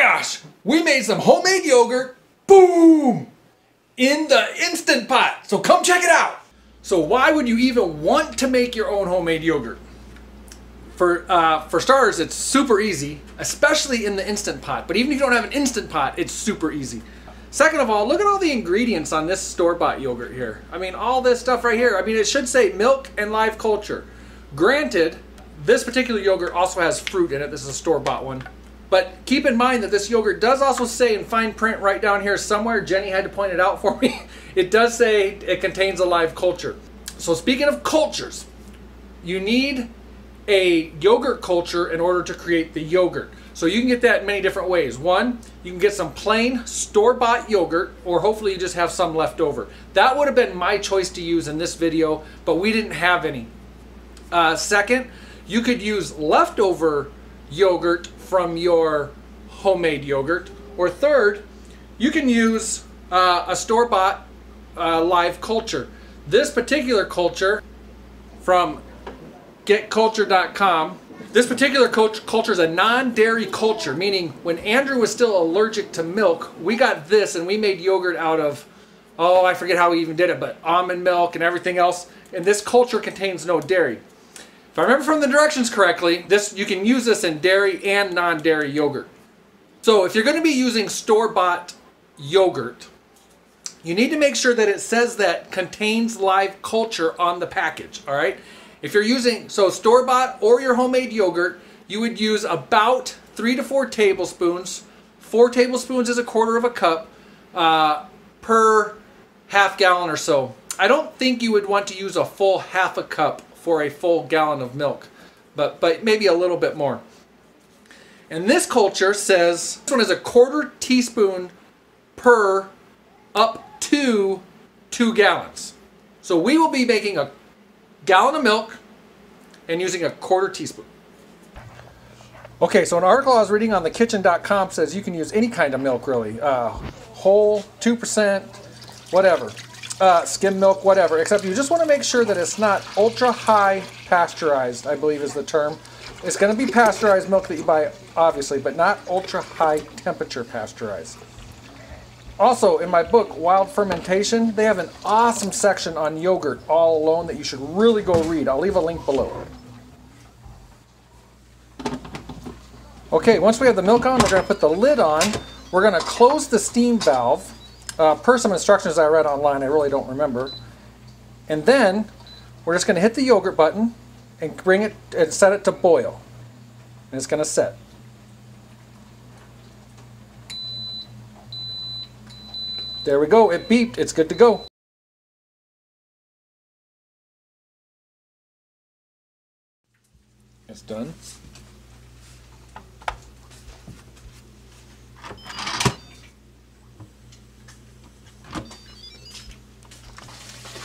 gosh, we made some homemade yogurt, boom, in the Instant Pot. So come check it out. So why would you even want to make your own homemade yogurt? For, uh, for starters, it's super easy, especially in the Instant Pot. But even if you don't have an Instant Pot, it's super easy. Second of all, look at all the ingredients on this store-bought yogurt here. I mean, all this stuff right here. I mean, it should say milk and live culture. Granted, this particular yogurt also has fruit in it. This is a store-bought one. But keep in mind that this yogurt does also say in fine print right down here somewhere, Jenny had to point it out for me, it does say it contains a live culture. So speaking of cultures, you need a yogurt culture in order to create the yogurt. So you can get that in many different ways. One, you can get some plain store-bought yogurt, or hopefully you just have some left over. That would have been my choice to use in this video, but we didn't have any. Uh, second, you could use leftover yogurt from your homemade yogurt. Or third, you can use uh, a store-bought uh, live culture. This particular culture from getculture.com, this particular culture is a non-dairy culture, meaning when Andrew was still allergic to milk, we got this and we made yogurt out of, oh, I forget how we even did it, but almond milk and everything else. And this culture contains no dairy. If I remember from the directions correctly, this you can use this in dairy and non-dairy yogurt. So if you're going to be using store-bought yogurt, you need to make sure that it says that contains live culture on the package, all right? If you're using, so store-bought or your homemade yogurt, you would use about three to four tablespoons. Four tablespoons is a quarter of a cup uh, per half gallon or so. I don't think you would want to use a full half a cup for a full gallon of milk, but, but maybe a little bit more. And this culture says, this one is a quarter teaspoon per up to two gallons. So we will be making a gallon of milk and using a quarter teaspoon. Okay, so an article I was reading on thekitchen.com says you can use any kind of milk really. Uh, whole, 2%, whatever uh, skim milk, whatever, except you just want to make sure that it's not ultra high pasteurized, I believe is the term. It's going to be pasteurized milk that you buy, obviously, but not ultra high temperature pasteurized. Also, in my book, Wild Fermentation, they have an awesome section on yogurt all alone that you should really go read. I'll leave a link below. Okay, once we have the milk on, we're going to put the lid on. We're going to close the steam valve uh, per some instructions I read online, I really don't remember. And then we're just going to hit the yogurt button and bring it and set it to boil. And it's going to set. There we go. It beeped. It's good to go. It's done.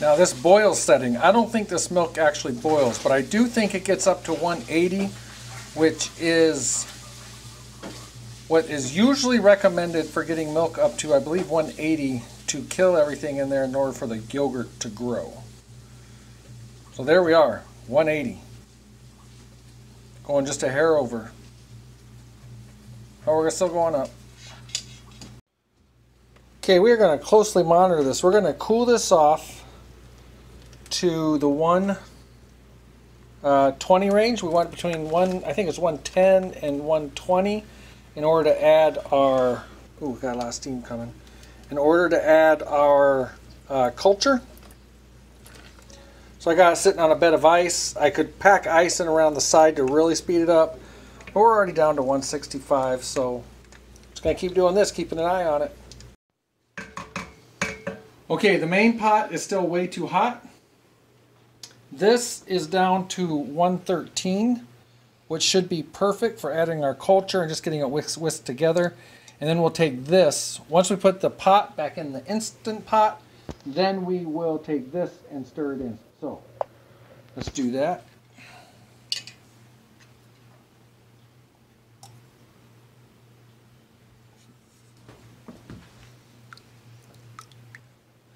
Now this boil setting, I don't think this milk actually boils, but I do think it gets up to 180, which is what is usually recommended for getting milk up to, I believe, 180 to kill everything in there in order for the yogurt to grow. So there we are, 180. Going just a hair over. Oh, we're still going up. Okay, we're going to closely monitor this. We're going to cool this off to the 120 uh, range. We want between one, I think it's 110 and 120 in order to add our, oh, got a lot of steam coming. In order to add our uh, culture. So I got it sitting on a bed of ice. I could pack ice in around the side to really speed it up. But we're already down to 165, so just gonna keep doing this, keeping an eye on it. Okay, the main pot is still way too hot. This is down to 113, which should be perfect for adding our culture and just getting it whisked, together. And then we'll take this, once we put the pot back in the Instant Pot, then we will take this and stir it in. So let's do that.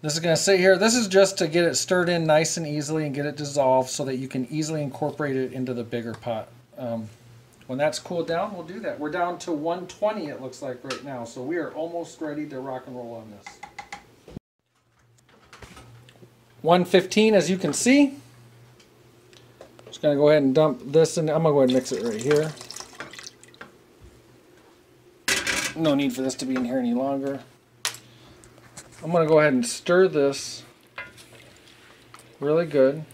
This is going to sit here. This is just to get it stirred in nice and easily and get it dissolved so that you can easily incorporate it into the bigger pot um, when that's cooled down, we'll do that. We're down to 120, it looks like right now, so we are almost ready to rock and roll on this. 115, as you can see. Just gonna go ahead and dump this in. I'm gonna go ahead and mix it right here. No need for this to be in here any longer. I'm gonna go ahead and stir this really good.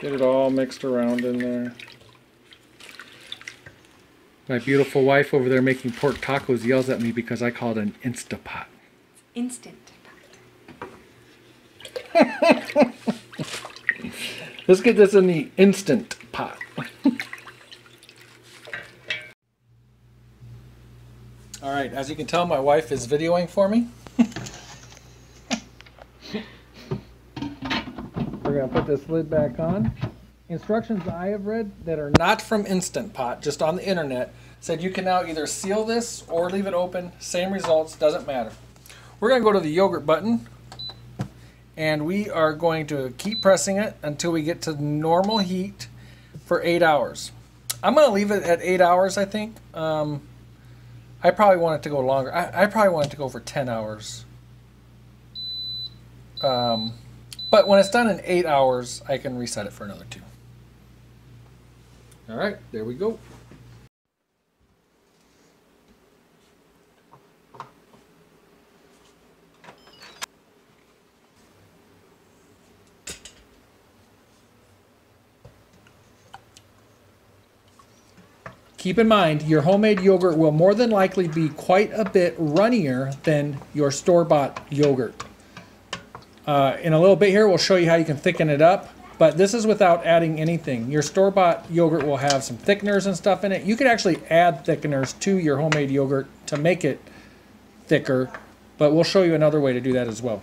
Get it all mixed around in there. My beautiful wife over there making pork tacos yells at me because I call it an Instapot. Instant. Pot. Let's get this in the instant pot. All right, as you can tell, my wife is videoing for me. We're gonna put this lid back on. Instructions I have read that are not from Instant Pot, just on the internet, said you can now either seal this or leave it open. Same results, doesn't matter. We're gonna go to the yogurt button and we are going to keep pressing it until we get to normal heat for eight hours. I'm going to leave it at eight hours, I think. Um, I probably want it to go longer. I, I, probably want it to go for 10 hours. Um, but when it's done in eight hours, I can reset it for another two. All right, there we go. Keep in mind, your homemade yogurt will more than likely be quite a bit runnier than your store-bought yogurt. Uh, in a little bit here, we'll show you how you can thicken it up, but this is without adding anything. Your store-bought yogurt will have some thickeners and stuff in it. You could actually add thickeners to your homemade yogurt to make it thicker, but we'll show you another way to do that as well.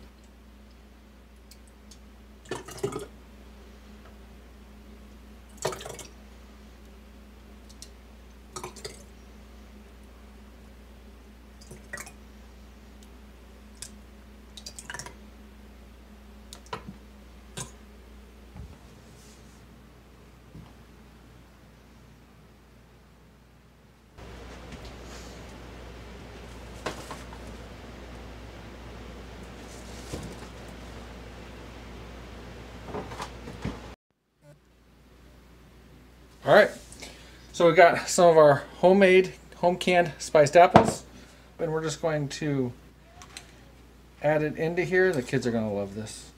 All right, so we got some of our homemade, home canned spiced apples, and we're just going to add it into here. The kids are gonna love this.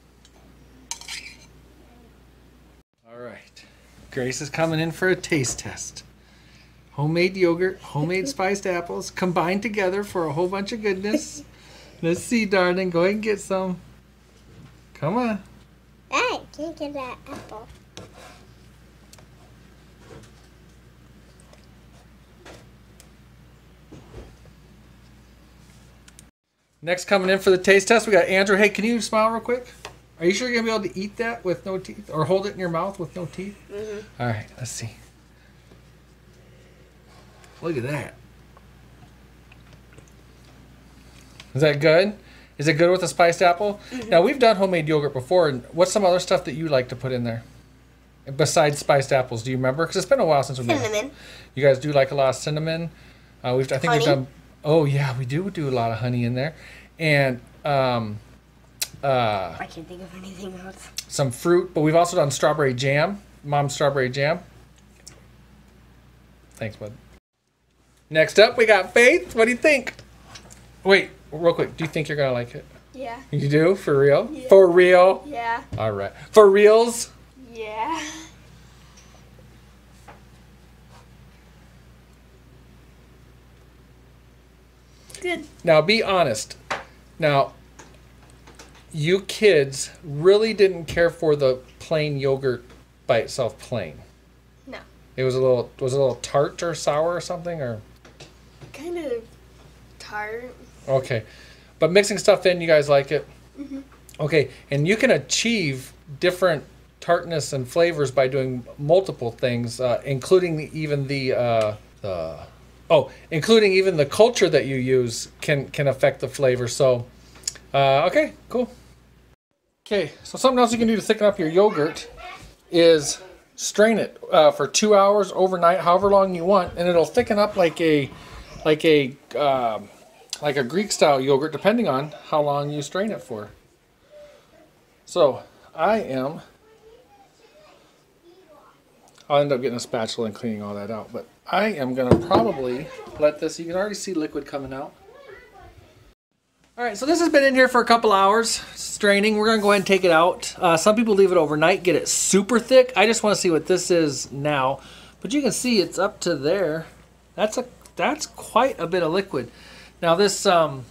All right, Grace is coming in for a taste test. Homemade yogurt, homemade spiced apples, combined together for a whole bunch of goodness. Let's see, darling, go ahead and get some. Come on. I can't get that apple. Next coming in for the taste test, we got Andrew. Hey, can you smile real quick? Are you sure you're gonna be able to eat that with no teeth, or hold it in your mouth with no teeth? Mm-hmm. All right, let's see. Look at that. Is that good? Is it good with a spiced apple? Mm-hmm. Now we've done homemade yogurt before, and what's some other stuff that you like to put in there besides spiced apples? Do you remember? Because it's been a while since we made. Cinnamon. You guys do like a lot of cinnamon. Uh, we've I think Honey. we've done. Oh yeah, we do do a lot of honey in there, and um, uh, I can't think of anything else. some fruit. But we've also done strawberry jam, mom's strawberry jam. Thanks, bud. Next up, we got Faith. What do you think? Wait, real quick. Do you think you're gonna like it? Yeah. You do for real? Yeah. For real? Yeah. All right. For reals? Yeah. Good. Now be honest. Now, you kids really didn't care for the plain yogurt by itself, plain. No. It was a little was a little tart or sour or something or Kind of tart. okay. But mixing stuff in, you guys like it? Okay, and you can achieve different tartness and flavors by doing multiple things, uh, including the, even the uh, the oh, including even the culture that you use can can affect the flavor. So, uh, okay, cool. Okay, so something else you can do to thicken up your yogurt is strain it uh, for two hours overnight, however long you want, and it'll thicken up like a like a um, like a Greek style yogurt, depending on how long you strain it for. So I am. I'll end up getting a spatula and cleaning all that out, but I am gonna probably let this. You can already see liquid coming out. All right, so this has been in here for a couple hours, straining. We're gonna go ahead and take it out. Uh, some people leave it overnight, get it super thick. I just want to see what this is now, but you can see it's up to there. That's a that's quite a bit of liquid. Now this um,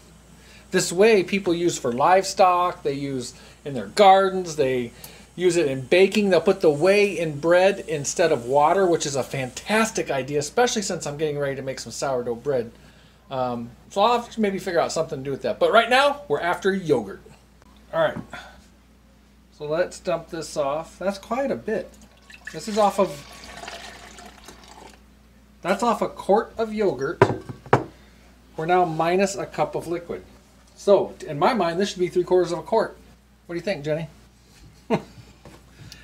this whey people use for livestock. They use in their gardens. They use it in baking. They'll put the whey in bread instead of water, which is a fantastic idea, especially since I'm getting ready to make some sourdough bread. Um, so I'll have to maybe figure out something to do with that. But right now, we're after yogurt. All right. So let's dump this off. That's quite a bit. This is off of. That's off a quart of yogurt. We're now minus a cup of liquid. So, in my mind, this should be three quarters of a quart. What do you think, Jenny?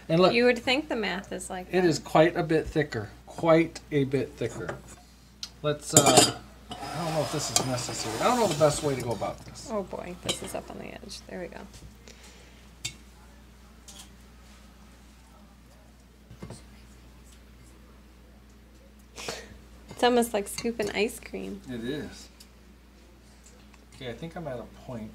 And look, You would think the math is like it that. is quite a bit thicker. Quite a bit thicker. Let's, uh, I don't know if this is necessary. I don't know the best way to go about this. Oh boy, this is up on the edge. There we go. It's almost like scooping ice cream. It is. Okay, I think I'm at a point.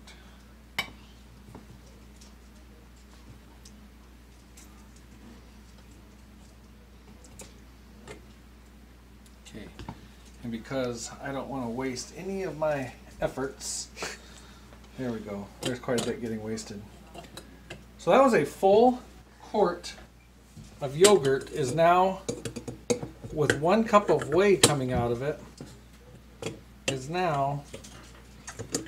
Okay, and because I don't want to waste any of my efforts, there we go. There's quite a bit getting wasted. So that was a full quart of yogurt is now with one cup of whey coming out of it is now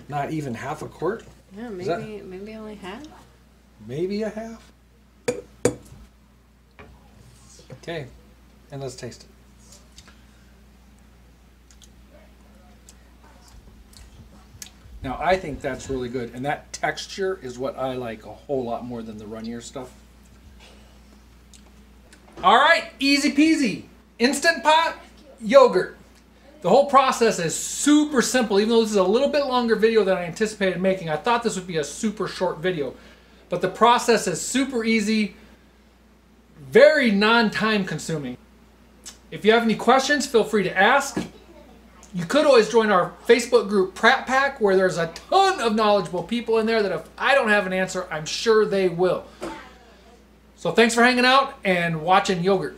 not even half a quart, Yeah, maybe that- maybe only half. maybe a half. Okay, and let's taste it. Now I think that's really good, and that texture is what I like a whole lot more than the runnier stuff. All right, easy peasy, instant pot yogurt. The whole process is super simple, even though this is a little bit longer video than I anticipated making. I thought this would be a super short video, but the process is super easy, very non-time consuming. If you have any questions, feel free to ask. You could always join our Facebook group Pratt Pack, where there's a ton of knowledgeable people in there that if I don't have an answer, I'm sure they will. So thanks for hanging out and watching Yogurt.